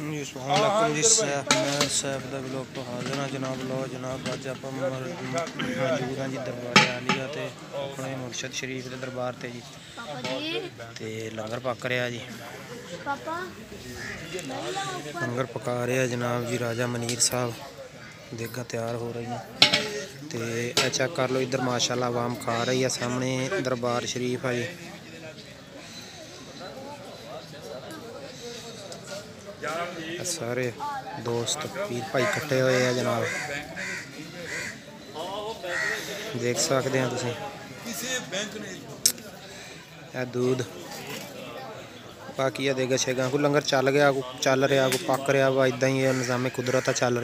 ਜੀ ਸਲਾਮੁਅਲੈਕੁਮ ਜੀ ਸੈਫ ਮੈਂ ਸੈਫ ਦਾ ਵਲੋਗ ਤੋਂ ਹਾਜ਼ਰ ਹਾਂ। ਜਨਾਬ ਲੋ ਜਨਾਬ ਅੱਜ ਆਪਾਂ ਮਰ- ਮੌਜੂਦ ਹਾਂ ਜੀ ਦਰਬਾਰ ਆਲੀਆ ਤੇ ਆਪਣੇ ਮੁਰਸ਼ਦ ਸ਼ਰੀਫ ਦੇ ਦਰਬਾਰ ਤੇ ਜੀ। ਤੇ ਲੰਗਰ ਪੱਕ ਰਿਹਾ ਜੀ। ਪਾਪਾ। ਲੰਗਰ ਪਕਾ ਰਿਹਾ ਜਨਾਬ ਜੀ ਰਾਜਾ ਮਨੀਰ ਸਾਹਿਬ। ਦੇਗਾ ਤਿਆਰ ਹੋ ਤੇ ਇਹ ਚੈੱਕ ਕਰ ਲਓ ਇੱਧਰ ਮਾਸ਼ਾਅੱਲਾ ਆਵਾਮ ਖਾ ਰਹੀ ਹੈ ਸਾਹਮਣੇ ਦਰਬਾਰ ਸ਼ਰੀਫ ਆ ਜੀ। ਇਹ ਸਾਰੇ ਦੋਸਤ ਪੀਰ ਭਾਈ ਇਕੱਠੇ ਹੋਏ ਆ ਜਨਾਬ ਦੇਖ ਸਕਦੇ ਆ ਤੁਸੀਂ ਇਹ दूध। ਬਾਕੀ ਆ ਦੇਗਾ ਛੇਗਾ ਕੋ ਲੰਗਰ ਚੱਲ ਗਿਆ ਕੋ ਚੱਲ ਰਿਹਾ ਕੋ ਪੱਕ ਰਿਹਾ ਵਾ ਇਦਾਂ ਹੀ ਇਹ ਨਿਜ਼ਾਮੇ ਕੁਦਰਤ ਆ ਚੱਲ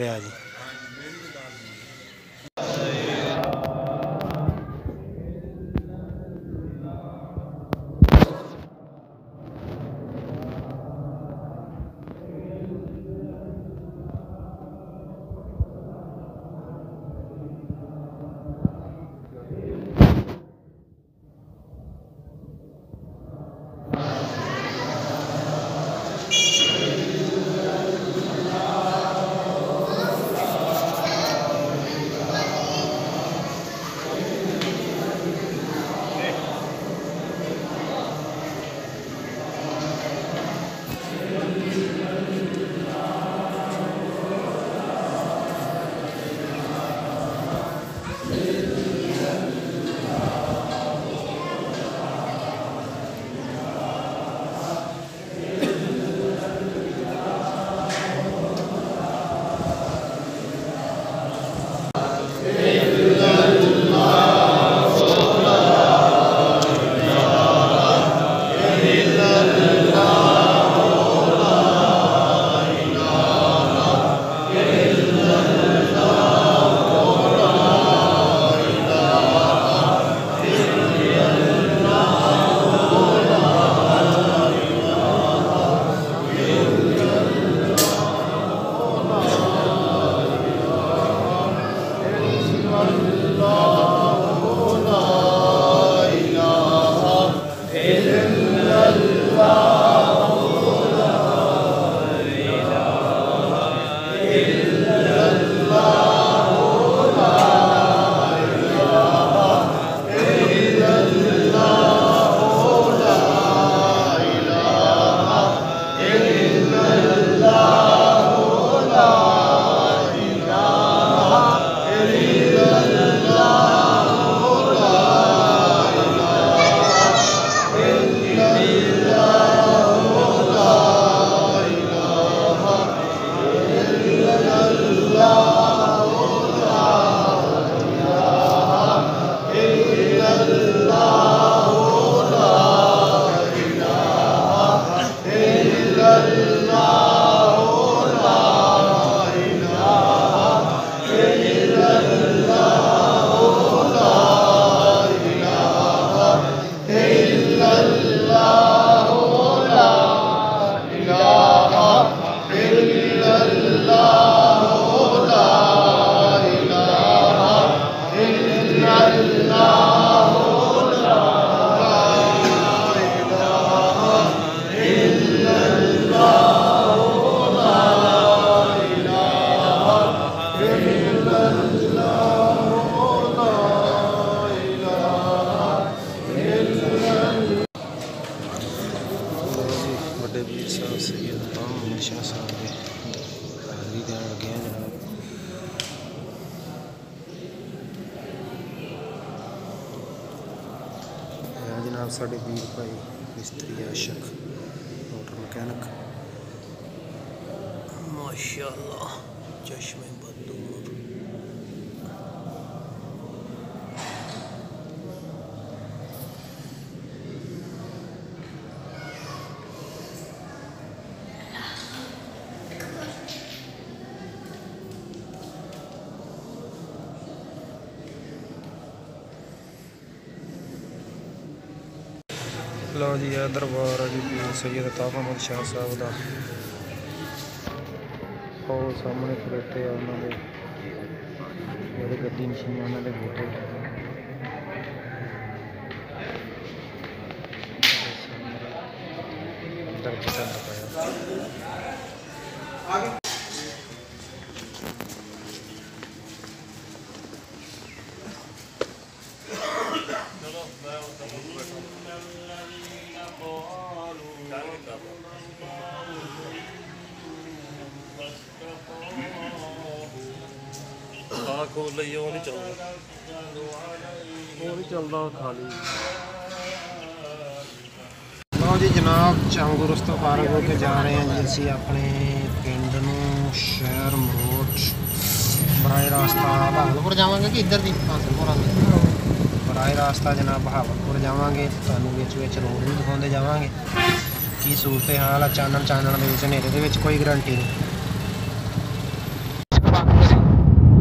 ਸਾਡੇ ਵੀਰ ਭਾਈ ਮਿਸਤਰੀ ਆਸ਼ਕ ਮੋਟਰ ਮਕੈਨਿਕ ਮਾਸ਼ਾਅੱਲਾ ਚਸ਼ਮੇ ਬਦੂਰ ਲਓ ਜੀ, ਇਹ ਦਰਬਾਰ ਆ ਜੀ, ਪੀਰ ਸੈਯਦ ਤਾਫ ਅਹਿਮਦ ਸ਼ਾਹ ਸਾਹਿਬ ਦਾ। ਉਹ ਸਾਹਮਣੇ ਖੜੋਤੇ ਆ ਉਹਨਾਂ ਦੇ। ਜਿਹੜੇ ਗੱਦੀ ਨਸ਼ੀਨ ਉਹਨਾਂ ਦੇ ਬੇਟੇ। ਅੰਦਰ ਪਸੰਦ ਪਾਇਆ ਆ ਖੋਲ ਲਈ ਉਹ ਨਹੀਂ ਚੱਲਦਾ। ਉਹ ਨਹੀਂ ਚੱਲਦਾ ਖਾਲੀ। ਲਓ ਜੀ ਜਨਾਬ ਚੰਗੁਰਸ ਤੋਂ ਫਾਰਗ ਹੋ ਕੇ ਜਾ ਰਹੇ ਹਾਂ ਜੀ ਅਸੀਂ ਆਪਣੇ ਪਿੰਡ ਨੂੰ ਸ਼ਹਿਰ ਮਰੋਟ ਬਰਾਏ ਰਾਸਤਾ ਬਹਾਵਲਪੁਰ ਜਾਵਾਂਗੇ ਕਿ ਇੱਧਰ ਦੀ? ਹਾਸਨਪੁਰਾ ਦੀ ਬਰਾਏ ਰਾਸਤਾ ਜਨਾਬ ਬਹਾਵਲਪੁਰ ਜਾਵਾਂਗੇ ਤੁਹਾਨੂੰ ਵਿੱਚ ਵਿੱਚ ਰੋਡ ਵੀ ਦਿਖਾਉਂਦੇ ਜਾਵਾਂਗੇ। ਕੀ ਸੂਰਤ ਹਾਲ ਆ ਚਾਨਣ ਚਾਨਣ ਦੇ ਵਿੱਚ ਹਨੇਰੇ ਦੇ ਵਿੱਚ ਕੋਈ ਗਰੰਟੀ ਨਹੀਂ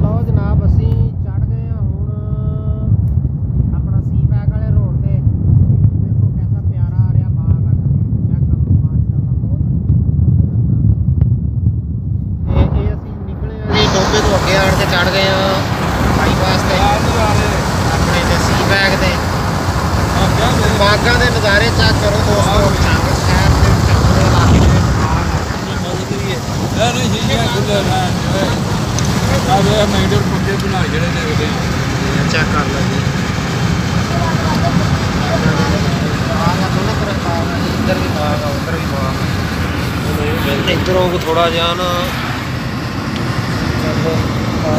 ਲਓ ਜਨਾਬ ਅਸੀਂ ਚੜ ਗਏ ਹਾਂ ਹੁਣ ਆਪਣਾ ਸੀ ਪੈਕ ਵਾਲੇ ਰੋਡ ਤੇ ਦੇਖੋ ਕਿੰਨਾ ਪਿਆਰਾ ਆ ਰਿਹਾ ਬਾਗ ਆ ਚੈੱਕ ਕਰੋ ਮਾਸ਼ਾਅੱਲਾ ਬਹੁਤ ਇਹ ਇਹ ਅਸੀਂ ਨਿਕਲੇ ਆ ਜੀ ਟੋਬੇ ਤੋਂ ਅੱਗੇ ਆਣ ਕੇ ਚੜ ਗਏ ਆ ਬਾਈਪਾਸ ਤੇ ਆਪਣੇ ਤੇ ਸੀ ਪੈਕ ਤੇ ਬਾਗਾਂ ਦੇ ਨਜ਼ਾਰੇ ਚੈੱਕ ਕਰੋ ਦੋਸਤੋ ਚੰਗ ਸ਼ਹਿਰ ਦੇ ਚੰਗ ਦੇ ਇਲਾਕੇ ਦੇ ਵਿੱਚ ਬਾਗ ਆ ਇਹ ਖੁੱਲੇ ਨਾ ਆ ਵੇ ਮੈਂਡਰ ਪੱਕੇ ਬਣਾ ਜਿਹੜੇ ਨੇ ਉਹਦੇ ਚੈੱਕ ਕਰ ਲਓ ਜੀ। ਬਾਗ ਦੋਨੋਂ ਤਰਫ ਆ ਇੱਧਰ ਵੀ ਬਾਗ ਆ ਉੱਧਰ ਵੀ। ਬਾਗ ਇੱਧਰੋਂ ਥੋੜਾ ਜਿਹਾ ਨਾ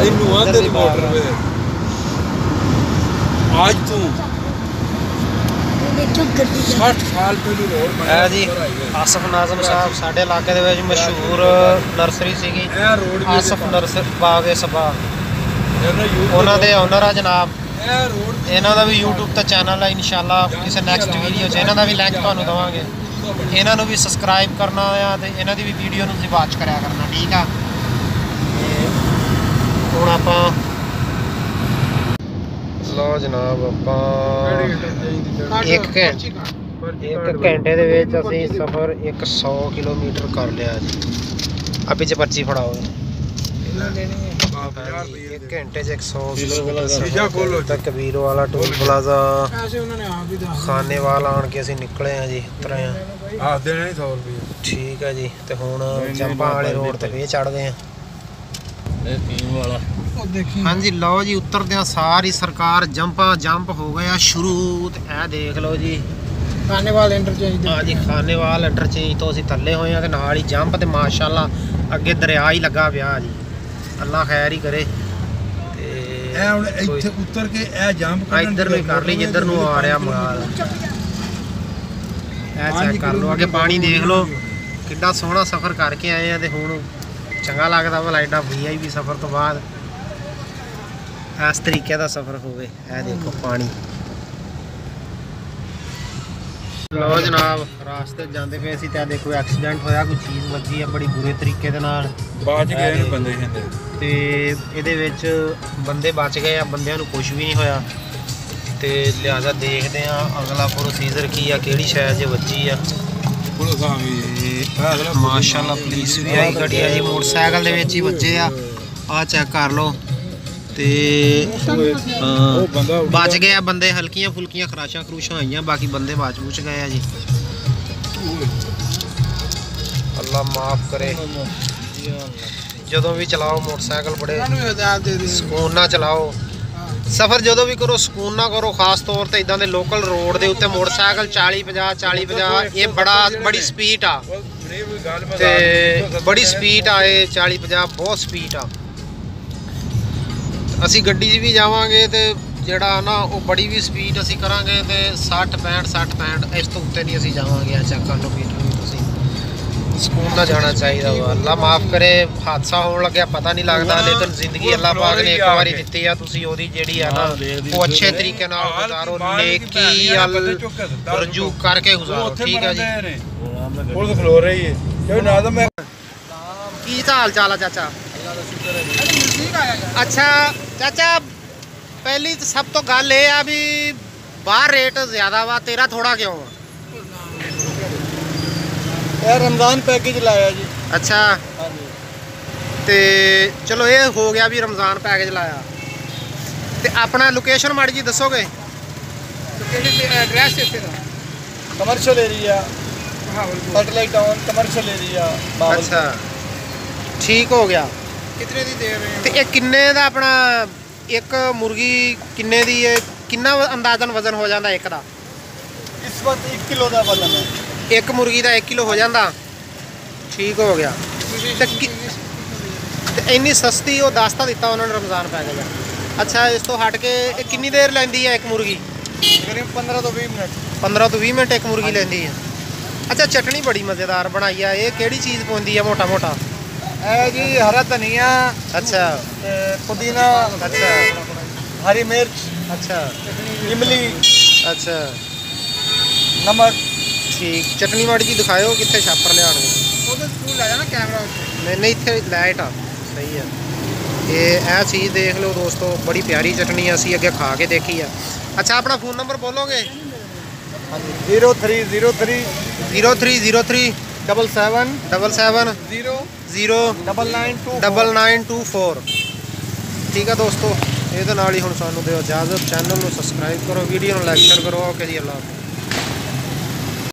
ਇਹਨੂੰ ਆਂਦੇ ਮੋਟਰ ਵੇ ਅੱਜ ਤੂੰ। ਗੱਡੀ 60 ਸਾਲ ਪਹਿਲੀ ਰੋਡ ਇਹ ਜੀ ਆਸਫ ਨਾਜ਼ਮ ਸਾਹਿਬ ਸਾਡੇ ਇਲਾਕੇ ਦੇ ਵਿੱਚ ਮਸ਼ਹੂਰ ਨਰਸਰੀ ਸੀਗੀ। ਇਹ ਰੋਡ ਆਸਫ ਨਰਸਰੀ ਬਾਗ ਸਭਾ। ਉਹਨਾਂ ਦੇ ਓਨਰ ਆ ਜਨਾਬ। ਇਹਨਾਂ ਦਾ ਵੀ YouTube ਤੇ ਚੈਨਲ ਹੈ ਇਨਸ਼ਾਅੱਲਾ ਕਿਸੇ ਨੈਕਸਟ ਵੀਡੀਓ 'ਚ। ਇਹਨਾਂ ਦਾ ਵੀ ਲਿੰਕ ਤੁਹਾਨੂੰ ਦਵਾਂਗੇ। ਇਹਨਾਂ ਨੂੰ ਵੀ ਸਬਸਕ੍ਰਾਈਬ ਕਰਨਾ ਆ ਤੇ ਇਹਨਾਂ ਦੀ ਵੀ ਵੀਡੀਓ ਨੂੰ ਤੁਸੀਂ ਵਾਚ ਕਰਿਆ ਕਰਨਾ ਠੀਕ ਆ? ਤੇ ਹੁਣ ਆਪਾਂ ਲਓ ਜਨਾਬ ਆਪਾਂ ਇੱਕ ਘੰਟੇ ਇੱਕ ਘੰਟੇ ਦੇ ਵਿੱਚ ਅਸੀਂ ਸਫ਼ਰ 100 ਕਿਲੋਮੀਟਰ ਕਰ ਲਿਆ ਜੀ। ਆ ਪਿੱਛੇ ਪਰਚੀ ਫੜਾਓ। ਇੱਕ ਘੰਟੇ 'ਚ 100 ਕਿਲੋਮੀਟਰ। ਤੱਕ ਕਬੀਰੋ ਵਾਲਾ ਟੋਲ ਪਲਾਜ਼ਾ। ਐਸੇ ਉਹਨਾਂ ਨੇ ਆਪ ਹੀ ਦਾ ਖਾਨੇਵਾਲ ਆਣ ਕੇ ਅਸੀਂ ਨਿਕਲੇ ਆ ਜੀ ਉਤਰੇ ਆ ਆ ਦੇਣੇ ਨਹੀਂ 100 ਰੁਪਏ। ਠੀਕ ਹੈ ਜੀ ਤੇ ਹੁਣ ਜੰਪਾਂ ਵਾਲੇ ਰੋਡ ਤੇ ਫੇਰ ਚੜ ਗਏ ਆ ਇਹ ਪੀਣ ਵਾਲਾ। ਉਹ ਦੇਖੀ ਹਾਂਜੀ ਲਓ ਜੀ ਉਤਰਦਿਆਂ ਸਾਰੀ ਸਰਕਾਰ ਜੰਪਾਂ ਜੰਪ ਹੋ ਗਿਆ ਸ਼ੁਰੂ ਤੇ ਇਹ ਦੇਖ ਲਓ ਜੀ। ਖਾਨੇਵਾਲ ਇੰਟਰਚੇਂਜ ਆ ਜੀ ਖਾਨੇਵਾਲ ਇੰਟਰਚੇਂਜ ਤੋਂ ਅਸੀਂ ਥੱਲੇ ਹੋਏ ਆ ਤੇ ਨਾਲ ਹੀ ਜੰਪ ਤੇ ਮਾਸ਼ਾਅੱਲਾ ਅੱਗੇ ਦਰਿਆ ਹੀ ਲੱਗਾ ਪਿਆ ਜੀ। ਅੱਲਾ ਖੈਰ ਹੀ ਕਰੇ। ਤੇ ਇਹ ਹੁਣ ਇੱਥੇ ਉਤਰ ਕੇ ਇਹ ਜੰਪ ਆ ਇੱਧਰ ਨੂੰ ਕਰ ਲਈ ਜਿੱਧਰ ਨੂੰ ਆ ਰਿਹਾ ਮਾਲ। ਚੈੱਕ ਕਰ ਲਓ ਅੱਗੇ ਪਾਣੀ ਦੇਖ ਲਓ। ਕਿੱਡਾ ਸੋਹਣਾ ਸਫ਼ਰ ਕਰਕੇ ਆਏ ਆ ਤੇ ਹੁਣ ਚੰਗਾ ਲੱਗਦਾ ਵਾ ਐਡਾ ਵੀਆਈਪੀ ਸਫ਼ਰ ਤੋਂ ਬਾਅਦ। ਇਸ ਤਰੀਕੇ ਦਾ ਸਫ਼ਰ ਹੋਵੇ ਇਹ ਦੇਖੋ ਪਾਣੀ। ਲਓ ਜਨਾਬ ਰਾਸਤੇ ਜਾਂਦੇ ਪਏ ਸੀ ਤਾਂ ਦੇਖੋ ਐਕਸੀਡੈਂਟ ਹੋਇਆ ਕੋਈ ਚੀਜ਼ ਵੱਜੀ ਆ ਬੜੀ ਬੁਰੇ ਤਰੀਕੇ ਦੇ ਨਾਲ। ਚ ਗਏ ਨੇ ਬੰਦੇ ਕਹਿੰਦੇ ਤੇ ਇਹਦੇ ਵਿੱਚ ਬੰਦੇ ਬਚ ਗਏ ਆ ਬੰਦਿਆਂ ਨੂੰ ਕੁਝ ਵੀ ਨਹੀਂ ਹੋਇਆ। ਤੇ ਲਿਹਾਜ਼ਾ ਦੇਖਦੇ ਆ ਅਗਲਾ ਪ੍ਰੋਸੀਜਰ ਕੀ ਆ ਕਿਹੜੀ ਸ਼ਾਇਦ ਜੇ ਵੱਜੀ ਆ। ਪੁਲਿਸ ਆ ਗਈ ਤੇ ਮਾਸ਼ਾਅੱਲਾ ਪੁਲਿਸ ਵੀ ਆਈ ਗੱਡੀ ਆ ਜੀ ਮੋਟਰਸਾਈਕਲ ਦੇ ਵਿੱਚ ਹੀ ਵੱਜੇ ਆ। ਆ ਚੈੱਕ ਕਰ ਲਓ। ਤੇ ਬਚ ਗਏ ਆ ਬੰਦੇ ਹਲਕੀਆਂ ਫੁਲਕੀਆਂ ਖਰਾਸ਼ਾਂ ਖਰੂਸ਼ਾਂ ਆਈਆਂ ਬਾਕੀ ਬੰਦੇ ਬਚ ਬੁਚ ਗਏ ਆ ਜੀ। ਅੱਲਾ ਮਾਫ ਕਰੇ। ਜਦੋਂ ਵੀ ਚਲਾਓ ਮੋਟਰਸਾਈਕਲ ਬੜੇ ਸਕੂਨ ਨਾਲ ਚਲਾਓ। ਸਫ਼ਰ ਜਦੋਂ ਵੀ ਕਰੋ, ਸਕੂਨ ਨਾਲ ਕਰੋ, ਖਾਸ ਤੌਰ ਤੇ ਇਦਾਂ ਦੇ ਲੋਕਲ ਰੋਡ ਦੇ ਉੱਤੇ ਮੋਟਰਸਾਈਕਲ 40 50 40 50 ਇਹ ਬੜਾ, ਬੜੀ ਸਪੀਡ ਆ। ਤੇ ਬੜੀ ਸਪੀਡ ਆ ਇਹ 40 50 ਬਹੁਤ ਸਪੀਡ ਆ। ਅਸੀਂ ਗੱਡੀ 'ਚ ਵੀ ਜਾਵਾਂਗੇ ਤੇ ਜਿਹੜਾ ਨਾ ਉਹ ਬੜੀ ਵੀ ਸਪੀਡ ਅਸੀਂ ਕਰਾਂਗੇ ਤੇ 60 65 60 65 ਇਸ ਤੋਂ ਉੱਤੇ ਨਹੀਂ ਅਸੀਂ ਜਾਵਾਂਗੇ ਆ ਚੈੱਕ ਕਰ ਮੀਟਰ। ਸਕੂਨ ਨਾਲ ਜਾਣਾ ਚਾਹੀਦਾ ਵਾ। ਅੱਲਾ ਮਾਫ ਕਰੇ ਹਾਦਸਾ ਹੋਣ ਲੱਗਿਆ ਪਤਾ ਨਹੀਂ ਲੱਗਦਾ ਲੇਕਿਨ ਜ਼ਿੰਦਗੀ ਅੱਲਾ ਪਾਕ ਨੇ ਇੱਕ ਵਾਰੀ ਦਿੱਤੀ ਆ ਤੁਸੀਂ ਉਹਦੀ ਜਿਹੜੀ ਆ ਨਾ ਉਹ ਅੱਛੇ ਤਰੀਕੇ ਨਾਲ ਗੁਜ਼ਾਰੋ ਨੇਕੀ ਅਲ ਰਜੂ ਕਰਕੇ ਗੁਜ਼ਾਰੋ ਠੀਕ ਆ ਜੀ। ਪੁਲਿਸ ਖਲੋ ਰਹੀ ਹੈ। ਕਿਉਂ ਨਾ ਤਾਂ ਮੈਂ ਕੀ ਹਾਲ ਚਾਲ ਆ ਚਾਚਾ? ਅੱਛਾ ਚਾਚਾ ਪਹਿਲੀ ਸਭ ਤੋਂ ਗੱਲ ਇਹ ਆ ਵੀ ਬਾਹਰ ਰੇਟ ਜ਼ਿਆਦਾ ਵਾ ਤੇਰਾ ਥੋੜਾ ਕਿਉਂ ਆ? ਇਹ ਰਮਜ਼ਾਨ ਪੈਕੇਜ ਲਾਇਆ ਜੀ। ਅੱਛਾ। ਹਾਂਜੀ। ਤੇ ਚਲੋ ਇਹ ਹੋ ਗਿਆ ਵੀ ਰਮਜ਼ਾਨ ਪੈਕੇਜ ਲਾਇਆ। ਤੇ ਆਪਣਾ ਲੋਕੇਸ਼ਨ ਮਾੜੀ ਜੀ ਦੱਸੋਗੇ? ਐਡਰੈਸ ਇੱਥੇ ਦਾ। Commercial area satellite town commercial area ਅੱਛਾ। ਠੀਕ ਹੋ ਗਿਆ। ਕਿਤਨੇ ਦੀ ਦੇ ਰਹੇ ਤੇ ਇਹ ਕਿੰਨੇ ਦਾ ਆਪਣਾ ਇੱਕ ਮੁਰਗੀ ਕਿੰਨੇ ਦੀ ਹੈ? ਕਿੰਨਾ ਅੰਦਾਜ਼ਨ ਵਜ਼ਨ ਹੋ ਜਾਂਦਾ ਇੱਕ ਦਾ? ਇਸ ਵਕਤ 1 ਕਿਲੋ ਦਾ ਵਜ਼ਨ ਹੈ। ਇੱਕ ਮੁਰਗੀ ਦਾ 1 ਕਿਲੋ ਹੋ ਜਾਂਦਾ। ਠੀਕ ਹੋ ਗਿਆ। ਤੇ ਕਿ- ਤੇ ਇੰਨੀ ਸਸਤੀ ਉਹ ਦੱਸ ਤਾਂ ਦਿੱਤਾ ਉਹਨਾਂ ਨੇ ਰਮਜ਼ਾਨ ਪੈਕੇਜ ਅੱਛਾ ਇਸ ਤੋਂ ਹਟ ਕੇ ਇਹ ਕਿੰਨੀ ਦੇਰ ਲੈਂਦੀ ਹੈ ਇੱਕ ਮੁਰਗੀ? ਤਕਰੀਬਨ 15 ਤੋਂ 20 ਮਿੰਟ। 15 ਤੋਂ 20 ਮਿੰਟ ਇੱਕ ਮੁਰਗੀ ਲੈਂਦੀ ਹੈ। ਅੱਛਾ ਚਟਣੀ ਬੜੀ ਮਜ਼ੇਦਾਰ ਬਣਾਈ ਆ। ਇਹ ਕਿਹੜੀ ਚੀਜ਼ ਪਾਉਂਦੀ ਆ ਮੋਟਾ ਮੋਟਾ? ਇਹ ਜੀ ਹਰਾ ਧਨੀਆ ਅੱਛਾ। ਤੇ ਪੁਦੀਨਾ ਅੱਛਾ। ਹਰੀ ਮਿਰਚ ਅੱਛਾ। ਇਮਲੀ ਅੱਛਾ। ਨਮਕ। ਠੀਕ ਚਟਣੀ ਮਾੜੀ ਜੀ ਦਿਖਾਇਓ ਕਿੱਥੇ ਛਾਪਰ ਲਿਆਣਗੇ ਉਹਦੇ ਸਕੂਲ ਲੈ ਜਾਣਾ ਕੈਮਰਾ ਉੱਤੇ। ਨਹੀਂ ਨਹੀਂ ਇੱਥੇ ਲਾਈਟ ਆ ਸਹੀ ਆ। ਇਹ ਇਹ ਚੀਜ਼ ਦੇਖ ਲਓ ਦੋਸਤੋ ਬੜੀ ਪਿਆਰੀ ਚਟਣੀ ਆ ਅਸੀਂ ਅੱਗੇ ਖਾ ਕੇ ਦੇਖੀ ਆ। ਅੱਛਾ ਆਪਣਾ ਫੋਨ ਨੰਬਰ ਬੋਲੋਗੇ? ਹਾਂਜੀ 0303 0303 ਡਬਲ 7 77 0 0 ਡਬਲ 9 9924 ਠੀਕ ਆ ਦੋਸਤੋ ਇਹਦੇ ਨਾਲ ਹੀ ਹੁਣ ਸਾਨੂੰ ਦਿਓ ਇਜਾਜ਼ਤ। ਚੈਨਲ ਨੂੰ ਸਬਸਕ੍ਰਾਈਬ ਕਰੋ ਵੀਡੀਓ ਨੂੰ ਲਾਈਕ ਸ਼ੇਅਰ ਕਰੋ। ਓਕੇ ਜੀ ਅੱਲਾਹ